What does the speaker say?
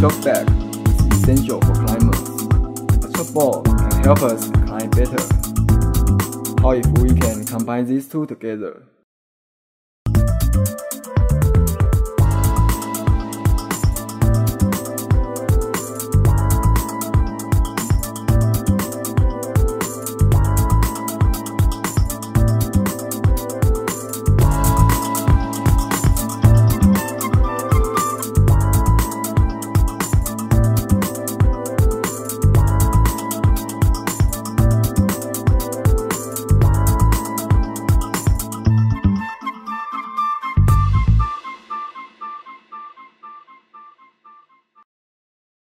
chalk bag is essential for climbers. A chalk can help us climb better. How if we can combine these two together?